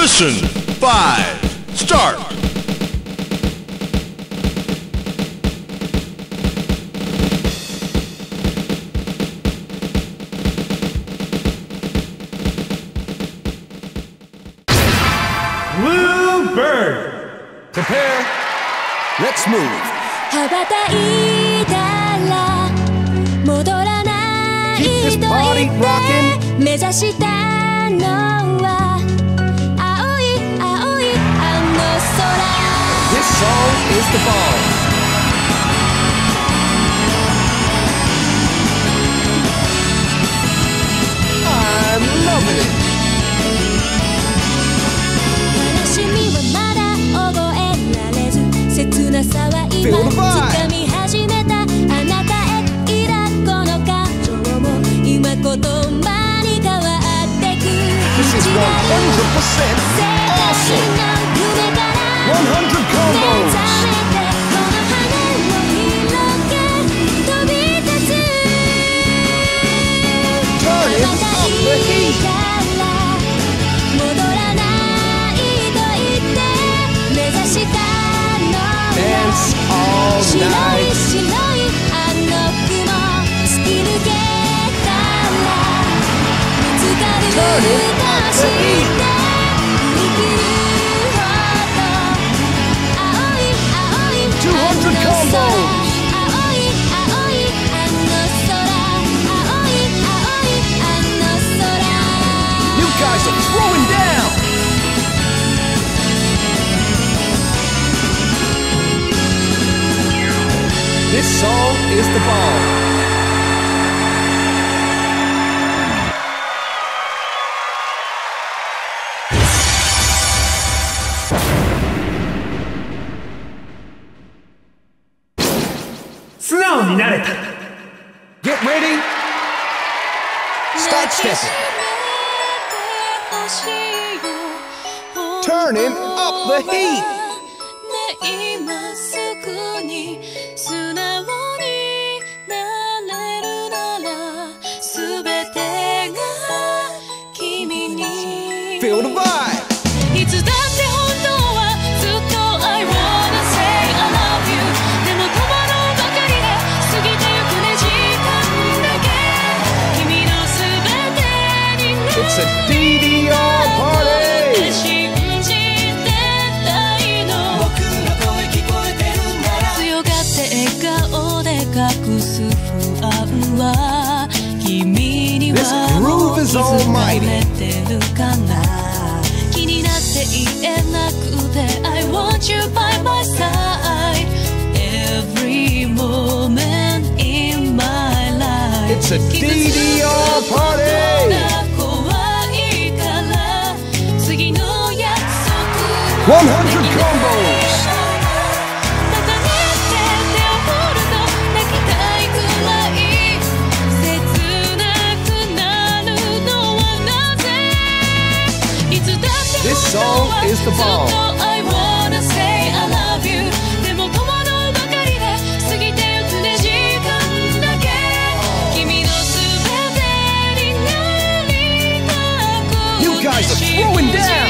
Mission 5, start! Blue Bird! Prepare, let's move! Keep this party 羽ばたいたら戻らないと言って目指したのは zone is the ball. This song is the ball. Get ready. Start stepping. Turning up the heat. I want you by my side. Every moment in my life. It's a DDR party! One hundred the ball. You guys are throwing down!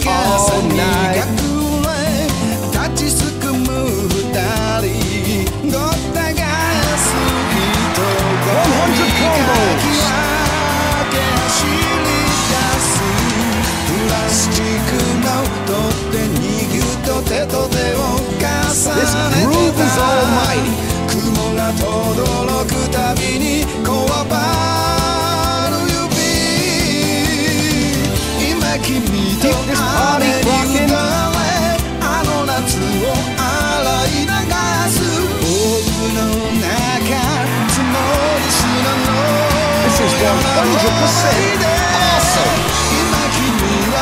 重立ちすくむ二人ごったがす人混みが際手と手を重ねた雲がとどろくたびにこわばる。Keep this party 雨に rockin'. 打たれあの夏を洗い流す僕の中積もる砂の This is 100% 山の上で awesome. 今君は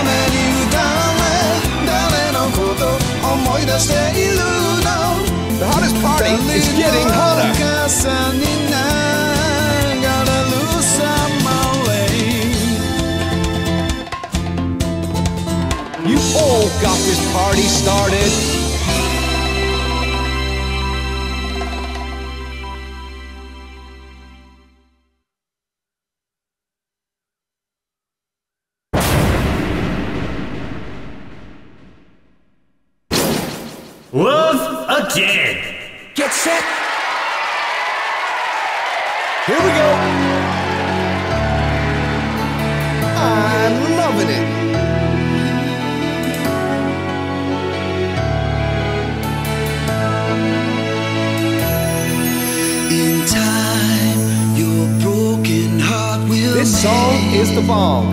雨に打たれ誰のこと思い出しているの The hottest party is getting hotter. All got this party started. Love again. Get set. Here we go. This song is the bomb.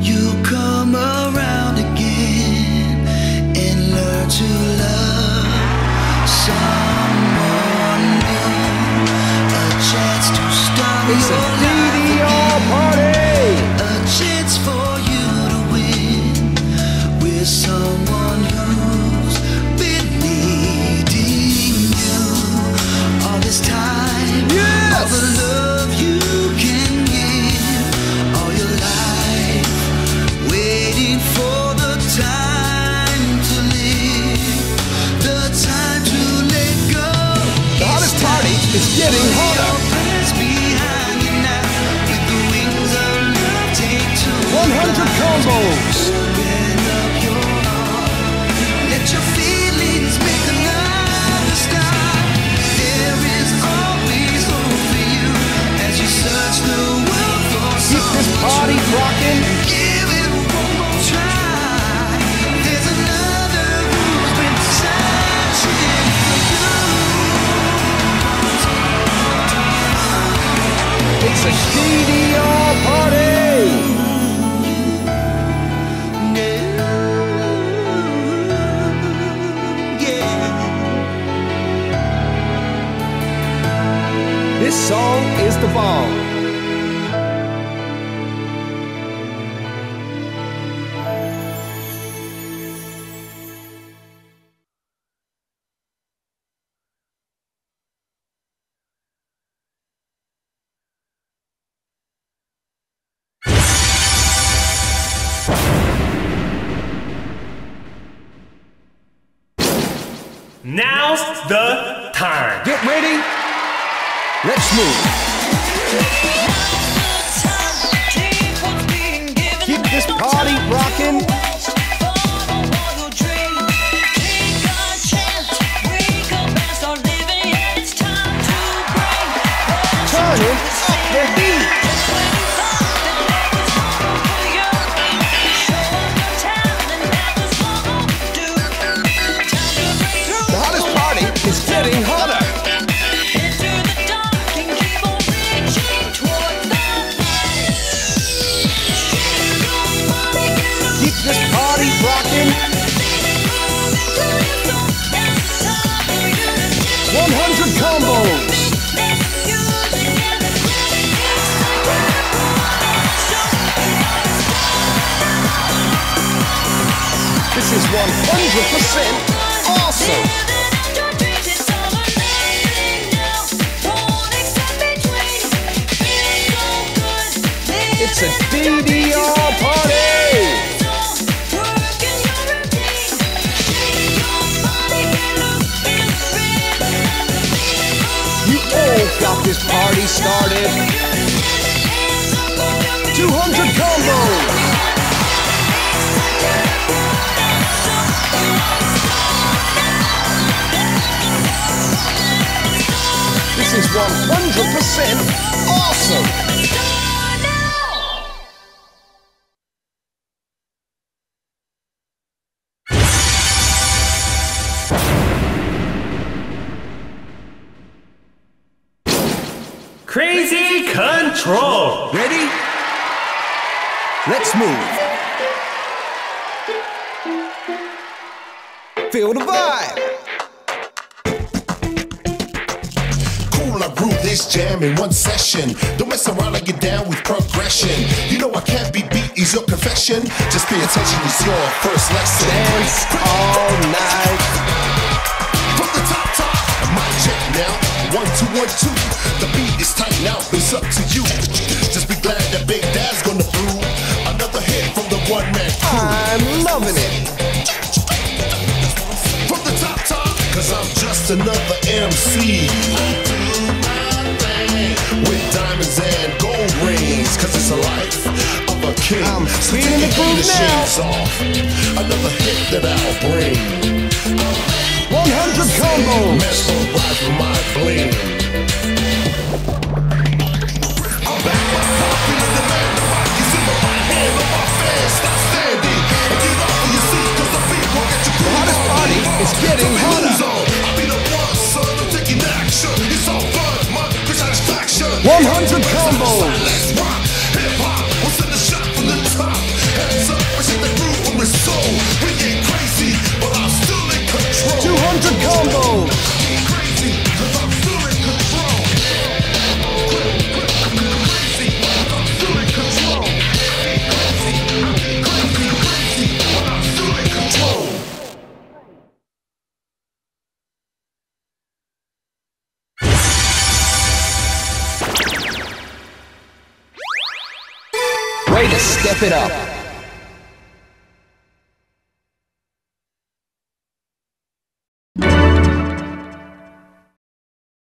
You'll come around again and learn to love someone new. A chance to start It's your life Now's the time. Get ready. Let's move. 100% awesome. It's a DDR This is 100% awesome. Crazy Control! Ready? Let's move. Feel the vibe! This jam in one session. Don't mess around, I get down with progression. You know I can't be beat, is your confession. Just pay attention, it's your first lesson. Dance all night. From the top, top, mic check now. One, two, one, two. The beat is tight now, it's up to you. Just be glad that Big Dad's gonna brew another hit from the one man crew. I'm loving it. From the top, top, cause I'm just another MC. King. I'm so feeling the groove shades off. Another hit that I'll bring. 100 combos. Mesmerize with my bling. I'm back, my feeling the man. The mic is in my hand, on my fans. Stop standing and get off of your seat, cause the beat will get you groove hottest party is getting Put the moves hotter. I'll be the one, son. I'm taking action. It's all fun. Good satisfaction. 100 step it up.